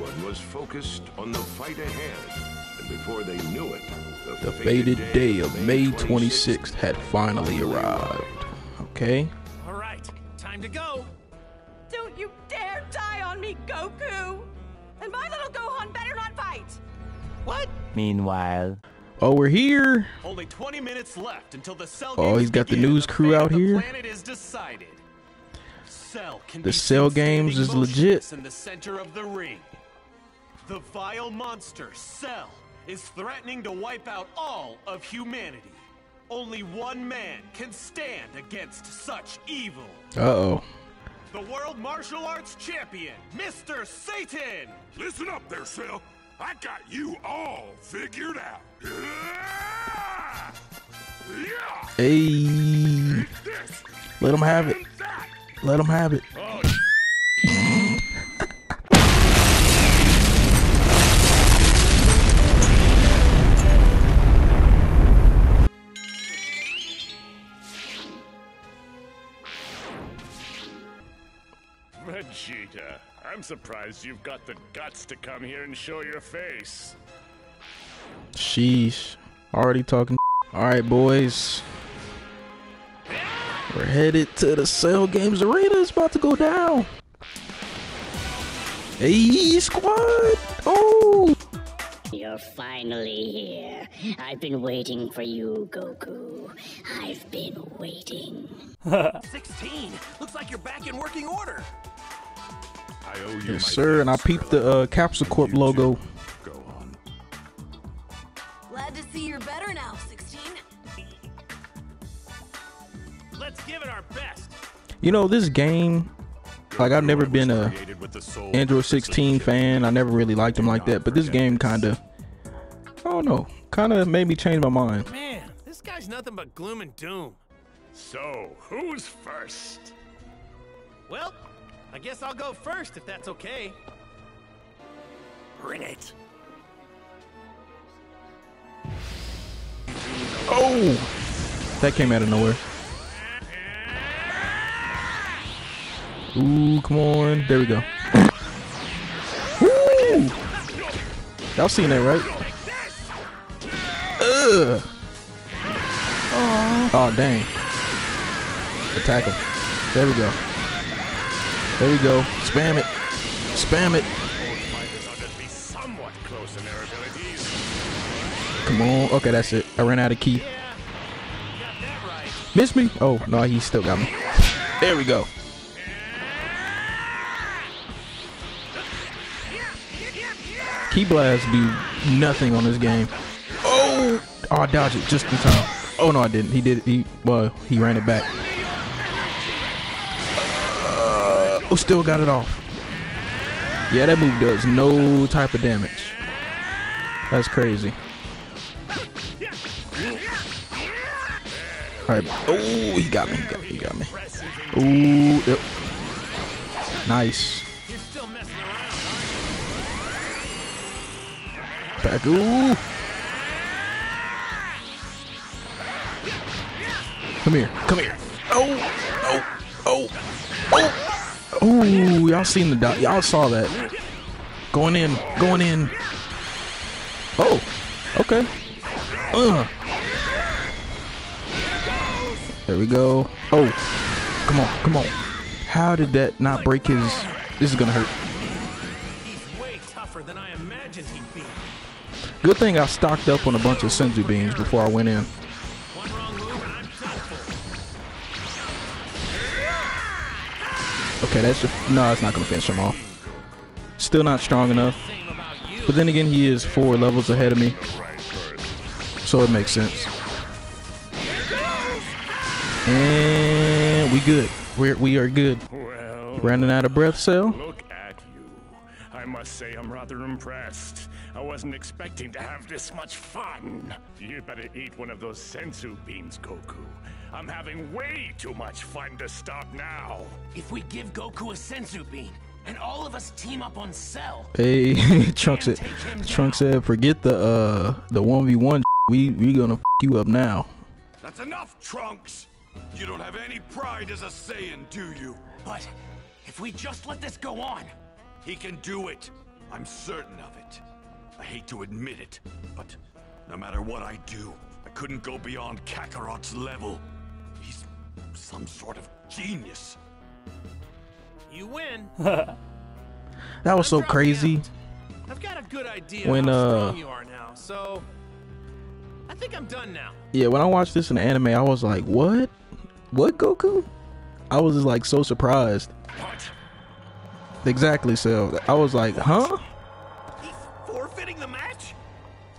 Everyone was focused on the fight ahead. And before they knew it, the, The fated day of May 26th had finally arrived. Okay. All right, time to go. Don't you dare die on me, Goku! And my little Gohan better not fight! What? Meanwhile, Oh, we're here. Only 20 minutes left until the cell Oh, he's got the news crew fate of out the here. Planet is decided. Cell can The be Cell games is legit. In the center of the ring, the vile monster Cell is threatening to wipe out all of humanity. Only one man can stand against such evil. Uh oh. The World Martial Arts Champion, Mr. Satan! Listen up there, Cell. I got you all figured out. Yeah! Yeah! Hey. Let him have it. Let him have it. Oh, I'm surprised you've got the guts to come here and show your face. Sheesh. Already talking. All right, boys. We're headed to the Cell Games Arena. It's about to go down. Hey, squad. Oh. You're finally here. I've been waiting for you, Goku. I've been waiting. 16! Looks like you're back in working order. I owe you Yes, my sir. And I thanks, peeped the uh, Capsule Corp logo. Go on. Glad to see you're better now, 16. Let's give it our best. You know, this game, like I've never been a Created with the soul Android 16 fan. I never really liked them like that. But this game kind of, I don't know, kind of made me change my mind. Man, this guy's nothing but gloom and doom. So, who's first? Well, I guess I'll go first if that's okay. Bring it. Oh, that came out of nowhere. Ooh, come on. There we go. Woo! Y'all seen that, right? Ugh. Oh, dang. Attack him. There we go. There we go. Spam it. Spam it. Come on. Okay, that's it. I ran out of ki. Miss me? Oh, no, he still got me. There we go. Ki Blast do nothing on this game. Oh! Oh, I dodged it just in time. Oh, no, I didn't. He did. He, well, he ran it back. Uh, oh, still got it off. Yeah, that move does no type of damage. That's crazy. All right. Oh, he got me. He got me. He got me. Ooh, yep. Nice. Back. Ooh. Come here. Come here. Oh. Oh. Oh. Oh. Oh. Y'all seen the dot. Y'all saw that. Going in. Going in. Oh. Okay. Uh. There we go. Oh. Come on. Come on. How did that not break his... This is hurt. Imagined he'd be. Good thing I stocked up on a bunch of senzu beans before I went in. Okay, that's just no, it's not gonna finish him off. Still not strong enough. Same about you. But then again, he is four levels ahead of me, so it makes sense. And we good. We're we are good. Well, Running out of breath, cell. look at you. I must say I'm rather impressed. I wasn't expecting to have this much fun. You better eat one of those senzu beans, Goku. I'm having way too much fun to stop now. If we give Goku a senzu bean and all of us team up on Cell, Hey, Trunks said. Trunks said, forget the uh the one v one. We we gonna f you up now. That's enough, Trunks. You don't have any pride as a Saiyan, do you? but if we just let this go on, He can do it. I'm certain of it. I hate to admit it, but no matter what I do, I couldn't go beyond Kakarot's level. He's some sort of genius. You win. That was so I'm dropping crazy. out. I've got a good idea When, how uh, strong you are now, so I think I'm done now. Yeah, when I watched this in the anime, I was like, "What? What Goku?" I was just like so surprised. What? Exactly. So I was like, "Huh?" He's forfeiting the match?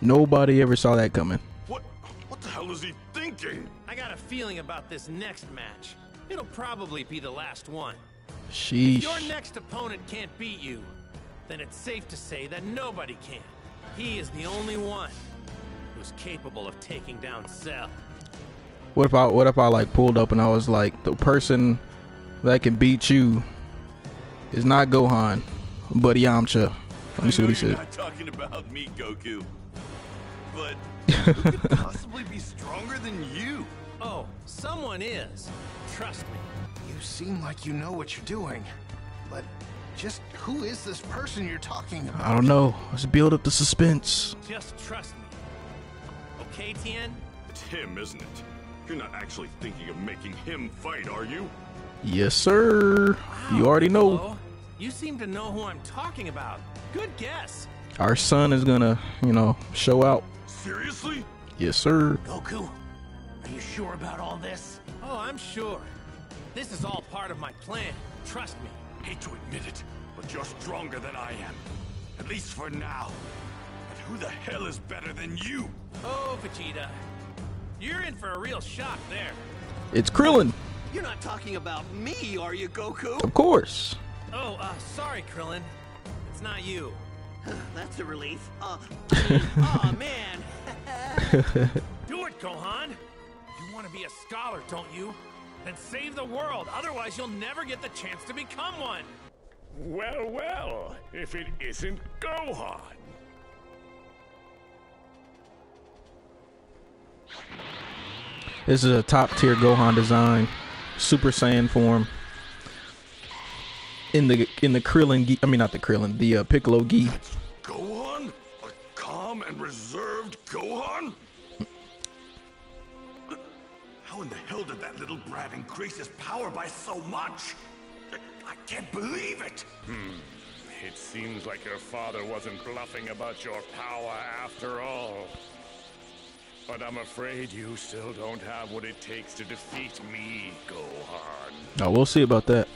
Nobody ever saw that coming. What? What the hell is he thinking? I got a feeling about this next match. It'll probably be the last one. If your next opponent can't beat you, then it's safe to say that nobody can. He is the only one who's capable of taking down Cell. What if I what if I like pulled up and I was like, the person that can beat you is not Gohan, but Yamcha. Let me see what he I know you're said. not talking about me, Goku. But who could possibly be stronger than you? Oh, someone is. Trust me. You seem like you know what you're doing. But just who is this person you're talking about? I don't know. Let's build up the suspense. Just trust me. Okay, Tien? It's him, isn't it? You're not actually thinking of making him fight, are you? Yes, sir. You already know. Piccolo, You seem to know who I'm talking about. Good guess. Our son is gonna, you know, show out. Seriously? Yes, sir. Goku, are you sure about all this? Oh, I'm sure. This is all part of my plan. Trust me. Hate to admit it, but you're stronger than I am. At least for now. But who the hell is better than you? Oh, Vegeta. You're in for a real shock there. It's Krillin, You're not talking about me, are you, Goku? of course. Oh, uh, sorry, Krillin. It's not you. That's a relief. Uh, oh man. Do it, Gohan! You want to be a scholar, don't you? Then save the world, otherwise you'll never get the chance to become one! Well, well, if it isn't Gohan. This is a top tier Gohan design, Super Saiyan form. In the in the Krillin, gi- I mean not the Krillin, the uh, Piccolo gi. Gohan? A calm and reserved Gohan? How in the hell did that little brat increase his power by so much? I can't believe it! Hmm. It seems like your father wasn't bluffing about your power after all. But I'm afraid you still don't have what it takes to defeat me, Gohan. Oh, we'll see about that.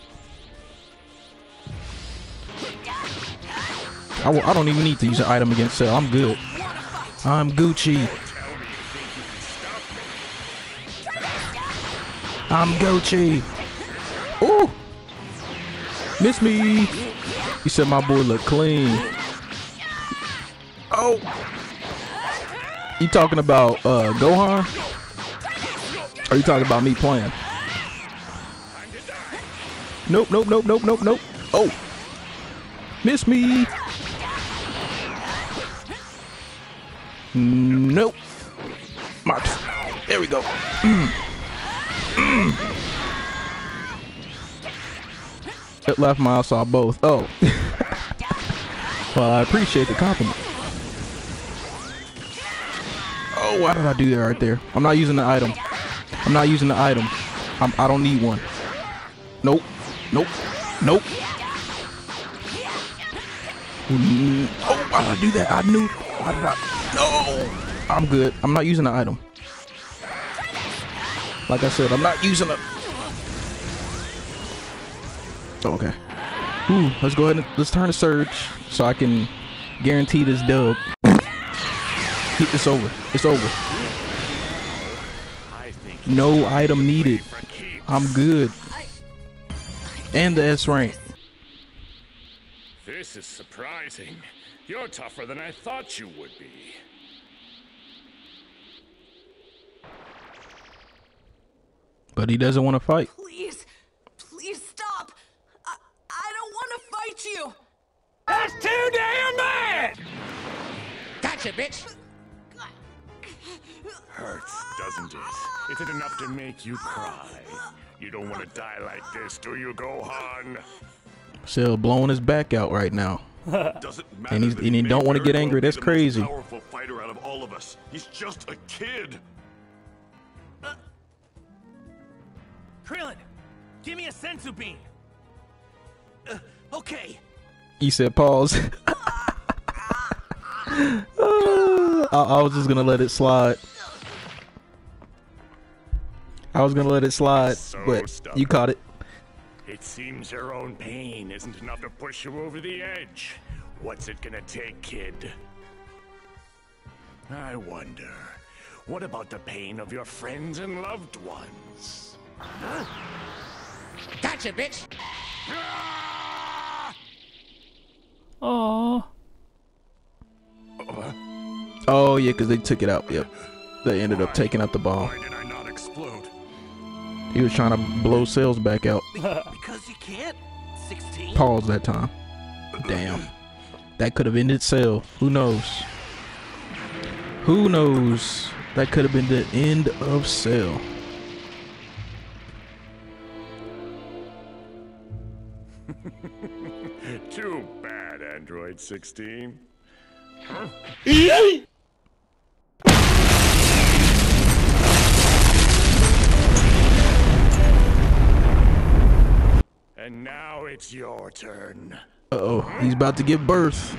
I, don't even need to use an item against Cell. I'm good. I'm Gucci. I'm Gucci. Ooh. Miss me. He said my boy look clean. Oh. You talking about uh Gohan? Or you talking about me playing? Nope, nope, nope, nope, nope, nope. Oh. Miss me. Nope. My, there we go. It left my saw both. Oh. well, I appreciate the compliment. Oh, why did I do that right there? I'm not using the item. I'm not using the item. I'm, I don't need one. Nope. Nope. Nope. Oh, why did I do that? I knew. Why did I? No. I'm good. I'm not using the item. Like I said, I'm not using it. Oh, okay. Ooh, let's go ahead and let's turn to Surge so I can guarantee this dub. it's over. It's over. No item needed. I'm good. And the S rank. This is surprising. You're tougher than I thought you would be. But he doesn't want to fight. Please, please stop. I, I don't want to fight you. That's too damn bad! Gotcha, bitch. Hurts, doesn't it? Is it enough to make you cry? You don't want to die like this, do you, Gohan? Cell blowing his back out right now. Doesn't matter And he's- and he don't wanna get angry, that's crazy. Powerful fighter out of all of us. He's just a kid. Krillin, give me a senzu bean. Uh, okay. He said pause. Uh, I, I was just gonna let it slide. I was gonna let it slide, So but you caught it. It seems your own pain isn't enough to push you over the edge. What's it gonna take, kid? I wonder, what about the pain of your friends and loved ones? Gotcha, bitch. Aww. Oh yeah, because they took it out. Yep, they ended up taking out the bomb. Why did I not explode? He was trying to blow cells back out. Because you can't. 16. Pause that time. Damn, that could have ended cell. Who knows? Who knows? That could have been the end of cell. Android 16. And now it's your turn. Uh oh, he's about to give birth.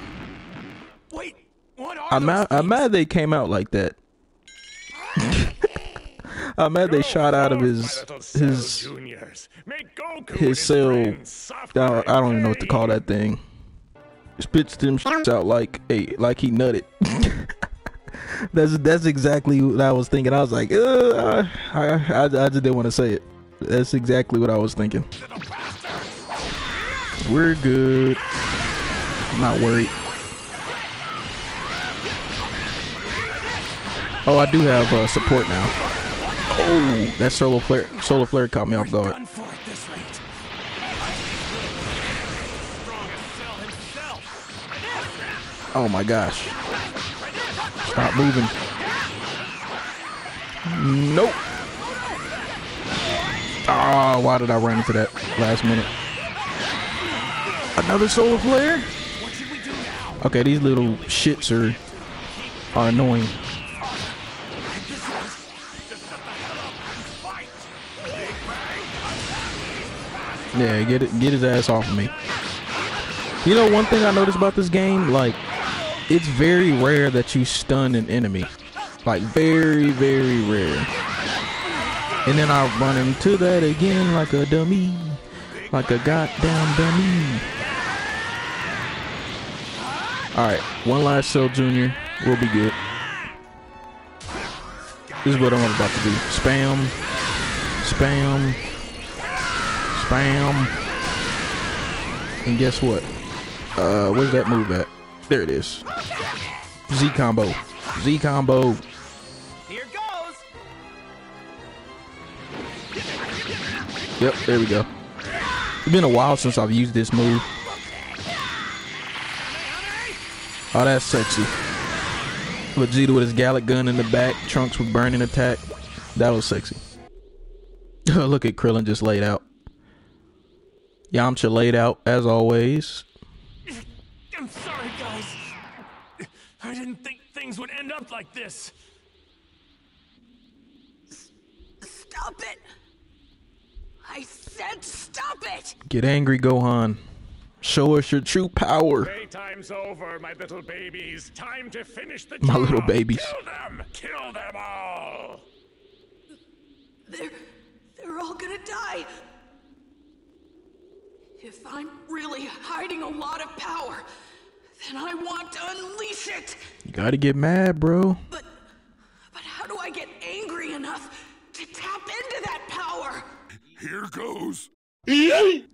Wait, what are I'm mad. I'm mad they came out like that. I'm mad they shot out of his his Juniors. Make Goku his cell. I don't even know what to call that thing. Spits them shits out like hey, like he nutted. that's that's exactly what I was thinking. I was like, uh, I, I I just didn't want to say it. That's exactly what I was thinking. We're good. Not worried. Oh, I do have uh, support now. Oh, that solar flare, solar flare caught me off guard. Oh my gosh. Stop moving. Nope. Ah, why did I run into that last minute? Another solar flare? Okay, these little shits are are annoying. Yeah, get it, get his ass off of me. You know, one thing I noticed about this game, like, it's very rare that you stun an enemy. Like, very, very rare. And then I run into that again like a dummy. Like a goddamn dummy. Alright, one last Cell Jr. We'll be good. This is what I'm about to do. Spam. Spam. Spam. And guess what? Uh, where's that move at? There it is. Z combo. Z combo. Here goes. Yep, there we go. It's been a while since I've used this move. Oh, that's sexy. Vegeta with his Galick Gun in the back, Trunks with burning attack. That was sexy. Look at Krillin just laid out. Yamcha laid out as always. I'm sorry, guys. I didn't think things would end up like this. Stop it! I said stop it! Get angry, Gohan. Show us your true power. Playtime's over, my little babies. Time to finish the My job. little babies. Kill them! Kill them all! They're. they're all gonna die. If I'm really hiding a lot of power, then I want to unleash it! You gotta get mad, bro. But. but how do I get angry enough to tap into that power? Here goes.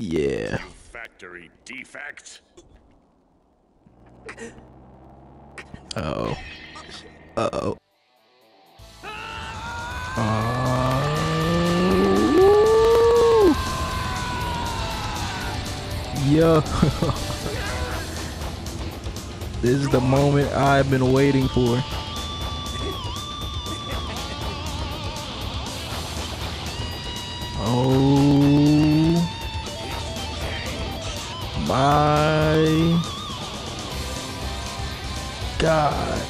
Yeah. Factory defect. Uh oh. Uh oh. Yo. this is the moment I've been waiting for. Oh my god.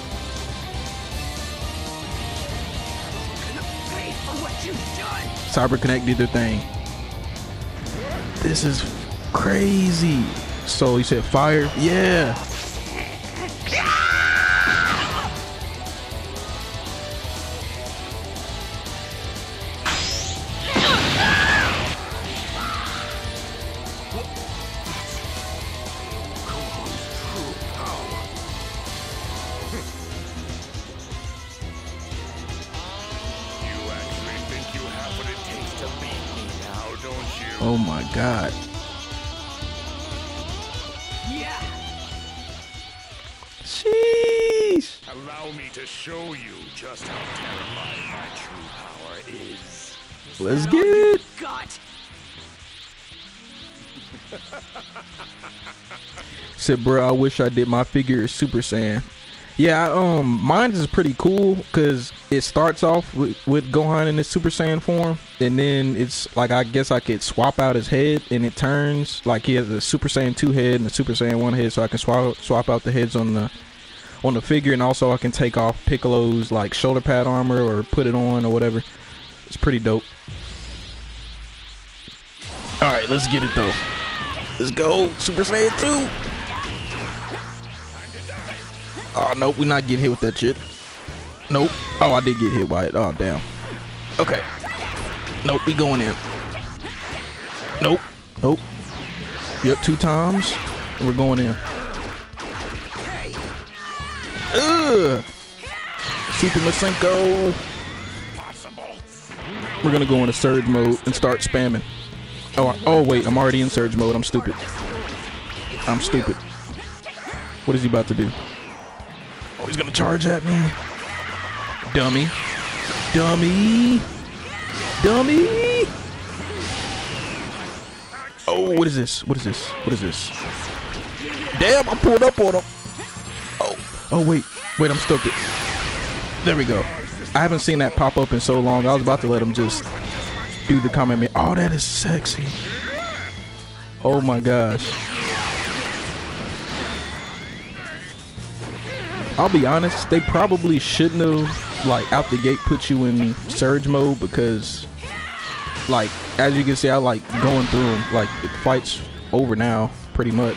Cyber Connect did their thing. This is crazy. So you said fire? Yeah. You actually think Allow me to show you just how terrifying my true power is. Let's get it. Got. Said, bro, I wish I did my figure as Super Saiyan. Yeah, I, um, mine is pretty cool because it starts off with, with Gohan in his Super Saiyan form, and then it's like I guess I could swap out his head, and it turns like he has a Super Saiyan two head and a Super Saiyan one head, so I can swap swap out the heads on the on the figure, and also I can take off Piccolo's like shoulder pad armor or put it on or whatever. It's pretty dope. All right, let's get it though. Let's go, Super Saiyan two. Oh nope, we're not getting hit with that shit. Nope. Oh, I did get hit by it. Oh damn. Okay. Nope, we going in. Nope. Nope. Yep, two times. We're going in. Ugh. Super Masenko. We're gonna go into surge mode and start spamming. Oh, I- oh wait, I'm already in surge mode. I'm stupid. I'm stupid. What is he about to do? Oh, he's gonna charge at me. Dummy. Dummy. Dummy. Oh, what is this? What is this? What is this? Damn, I pulled up on him. Oh, wait, wait, I'm stupid. There we go. I haven't seen that pop up in so long. I was about to let him just do the comment. me. Oh, that is sexy. Oh my gosh. I'll be honest, they probably shouldn't have like out the gate put you in surge mode because like as you can see I like going through them like the fight's over now pretty much.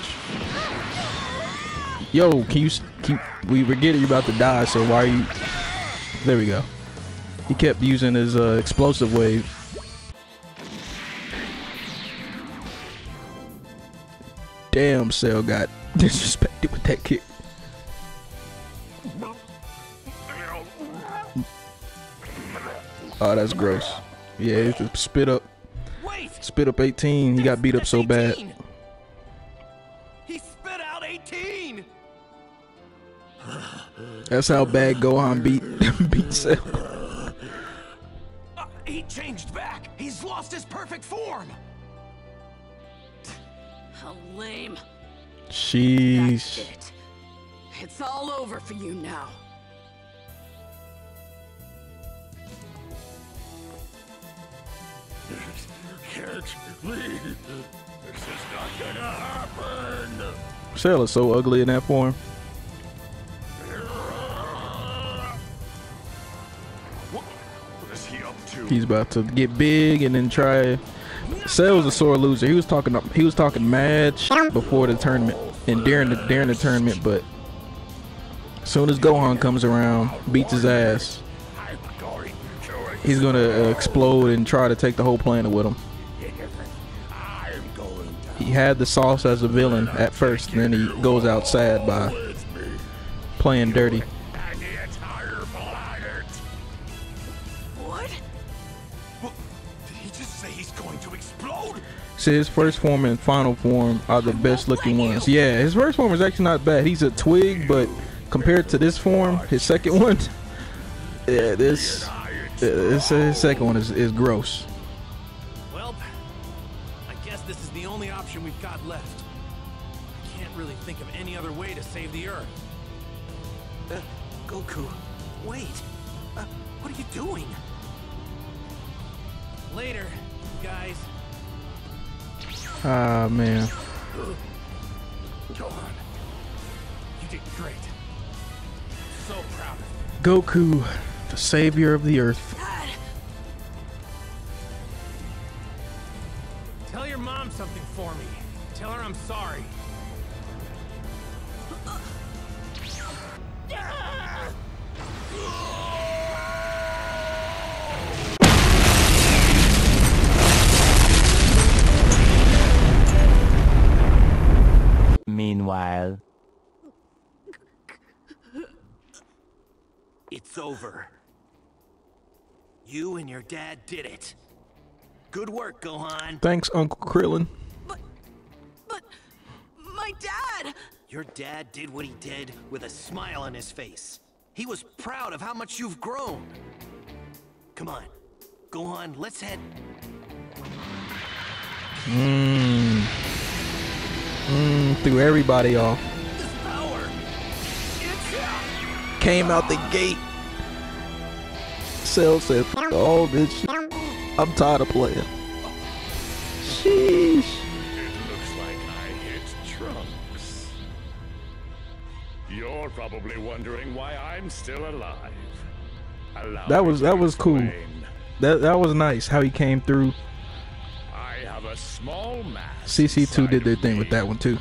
Yo, can you keep we forget you're about to die so why are you There we go. He kept using his uh, explosive wave. Damn, Cell got disrespected with that kick. Oh, that's gross. Yeah, spit up, spit up 18. He got beat up so bad. That's how bad Gohan beat beat Cell. Uh, he changed back. He's lost his perfect form. How lame. That's Sheesh. it. It's all over for you now. Can't believe this is not gonna happen. Cell is so ugly in that form. He's about to get big and then try. Cell's a sore loser. He was talking. He was talking mad before the tournament and during the during the tournament, but soon as Gohan comes around, beats his ass. He's gonna uh, explode and try to take the whole planet with him. He had the sauce as a villain at first, and then he goes out sad by playing dirty. See, his first form and final form are the best looking ones. Yeah, his first form is actually not bad. He's a twig, but compared to this form, his second one, yeah, this, uh, this his second one is, is gross. Well, I guess this is the only option we've got left. I can't really think of any other way to save the Earth. Uh, Goku, wait. Uh, what are you doing? Later. guys. Ah man. Gohan, you did great. So proud. Goku, the savior of the earth. Tell your mom something for me. Tell her I'm sorry. It's over. You and your dad did it. Good work, Gohan. Thanks, Uncle Krillin. But. But. My dad! Your dad did what he did with a smile on his face. He was proud of how much you've grown. Come on. Gohan, let's head. Mmm. Mmm. Threw everybody off. Power. Came out the gate. Cell said, "F- all this shit. I'm tired of playing. Sheesh. It looks like I hit Trunks. You're probably wondering why I'm still alive. Allow That was- that was cool. That that was nice how he came through. I have a small mass. CC2 did their thing with that one too.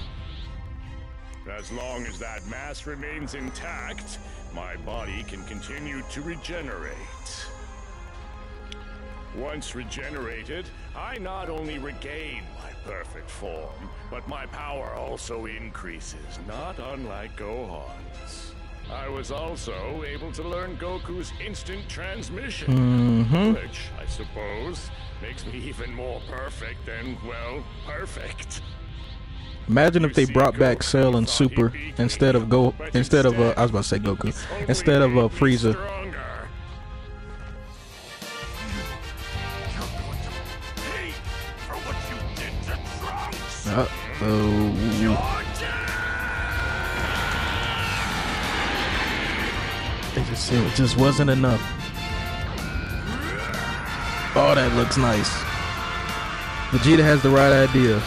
As long as that mass remains intact, my body can continue to regenerate. Once regenerated, I not only regain my perfect form, but my power also increases, not unlike Gohan's. I was also able to learn Goku's instant transmission, mm-hmm. which, I suppose, makes me even more perfect than, well, perfect. Imagine if they brought back Cell and Super instead of Go instead of uh, I was about to say Goku instead of uh, Frieza. stronger. You're going to pay for what you did to Trunks! Uh oh. It just it just wasn't enough. Oh, that looks nice. Vegeta has the right idea,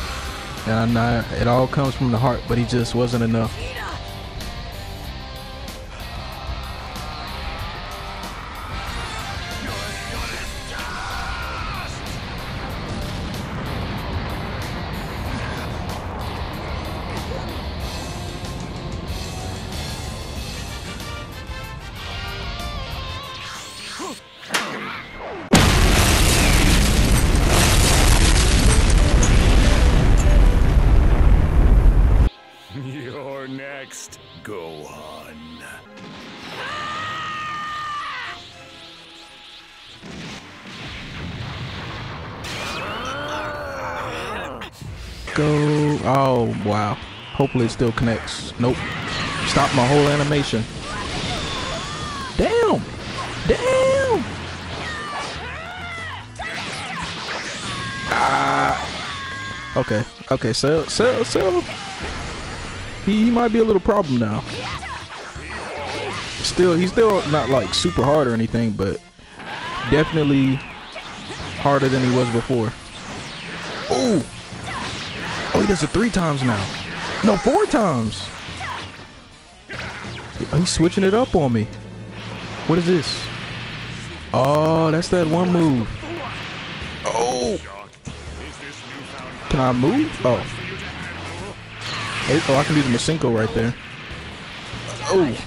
and I it all comes from the heart, but he just wasn't enough. Wow. Hopefully it still connects. Nope. Stop my whole animation. Damn. Damn. Ah. Okay. Okay. So so so. He, he might be a little problem now. Still, he's still not like super hard or anything, but definitely harder than he was before. Ooh. He does it three times now. No, four times. He's switching it up on me. What is this? Oh, that's that one move. Oh. Can I move? Oh. Oh, I can do the Masenko right there. Oh.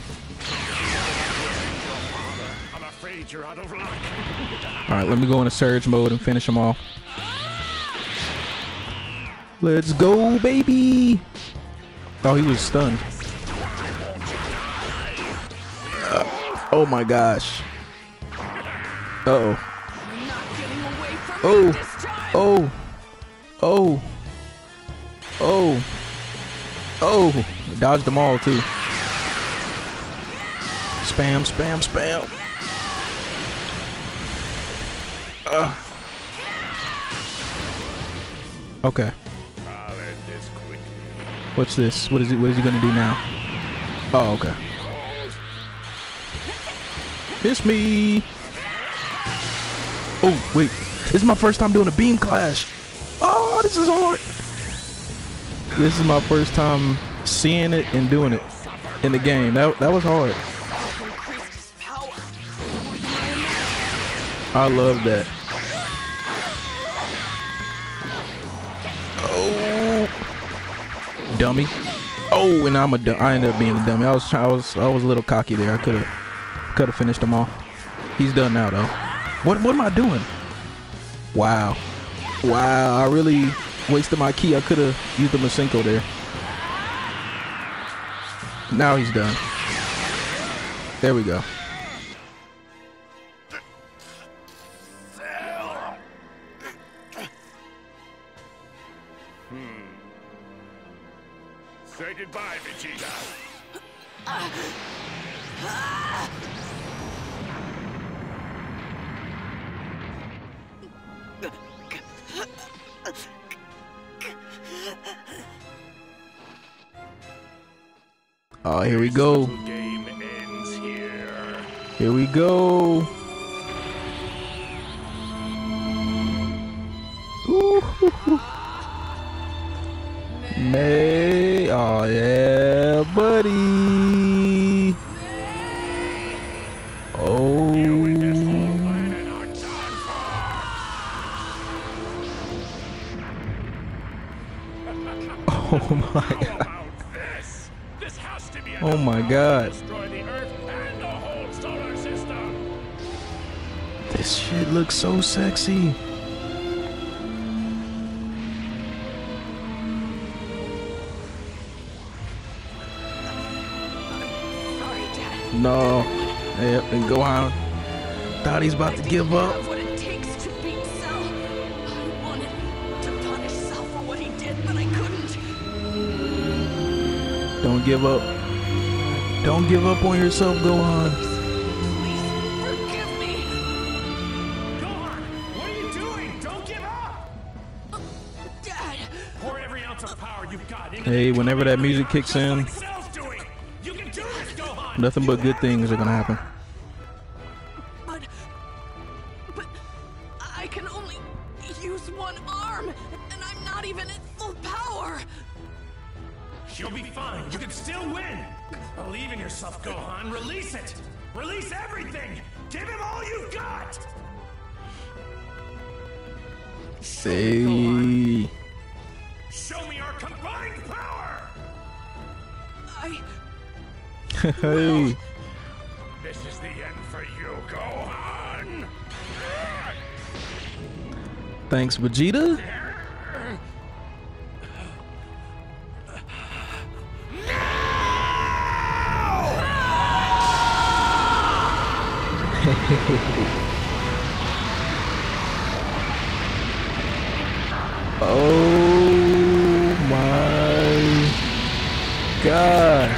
All right, let me go into surge mode and finish them off. Let's go, baby. Oh, he was stunned. Uh, oh my gosh. Uh oh. Oh. Oh. Oh. Oh. Oh. Dodged them all too. Spam, spam, spam. Okay. What's this? What is it? What is he gonna do now? Oh, okay. Kiss me. Oh, wait. This is my first time doing a beam clash. Oh, this is hard. This is my first time seeing it and doing it in the game. That that was hard. I love that. Dummy. Oh, and I'm a. I ended up being a dummy. I was I was I was a little cocky there. I could have could have finished them all. He's done now though. What what am I doing? Wow. Wow, I really wasted my ki. I could have used the Masenko there. Now he's done. There we go. Here we go. Here. We go. May. Oh, yeah, buddy. Oh. Oh my god. Oh my God. to Destroy the Earth and the whole solar system. This shit looks so sexy. No. Yep, and Gohan thought he's about to give up. have what it takes to beat Cell. I wanted to punish Cell for what he did, but I couldn't. Don't give up. Don't give up on yourself, Gohan. Please forgive me. Gohan, what are you doing? Don't give up! Dad, Pour every ounce of power you've got into Hey, whenever that music kicks in, like Cell's doing. You can do this, Gohan! nothing but good things are gonna happen. You'll be fine. You can still win. Believe in yourself, Gohan. Release it. Release everything. Give him all you've got. Say, Show me our combined power. I. hey, This is the end for you, Gohan. thanks, Vegeta. oh my god.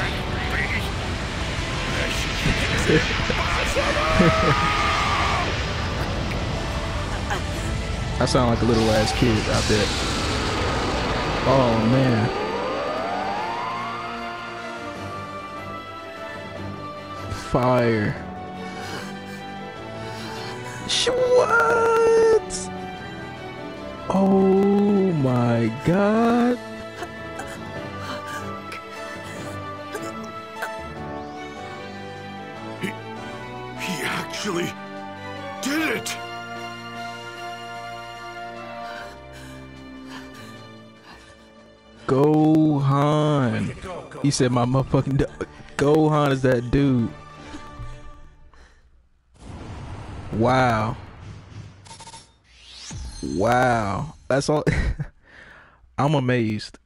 I sound like a little ass kid out there. Oh man. Fire. What? Oh my god. He, he actually did it! Gohan. He said my motherfucking do- Gohan is that dude. Wow. Wow. That's all. I'm amazed.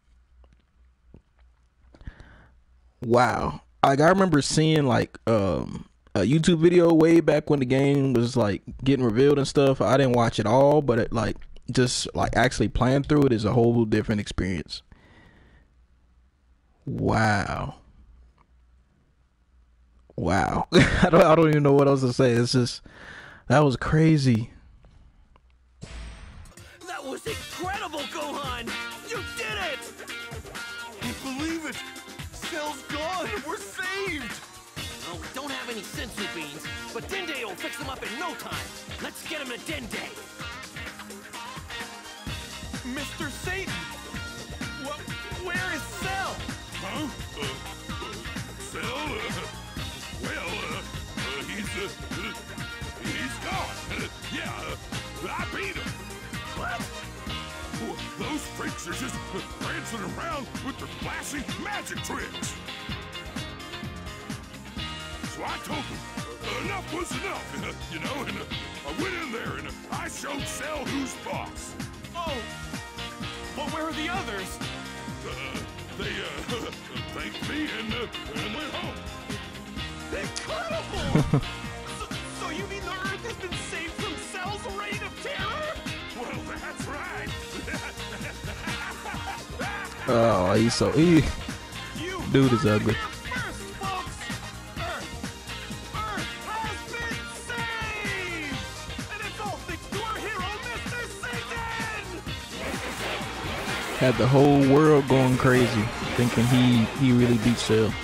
Wow. Like I remember seeing like um a YouTube video way back when the game was like getting revealed and stuff. I didn't watch it all, but it like just like actually playing through it is a whole different experience. Wow. Wow. I don't I don't even know what else to say. It's just that was crazy. Time. Let's get him to Dende. Mr. Satan! Well, where is Cell? Huh? Uh, uh, Cell? Uh, well, uh, uh, he's, uh, uh, he's gone. yeah, uh, I beat him. What? Those freaks are just prancing around with their flashy magic tricks. So I told them enough was enough, you know, and uh, I went in there and uh, I showed Cell who's boss. Oh, but where are the others? Uh, they uh, thanked me and, uh, and went home. Incredible! so, so you mean the Earth has been saved from Cell's reign of terror? Well, that's right. Oh, he's so he, dude is ugly. Had the whole world going crazy, thinking he he really beat Cell.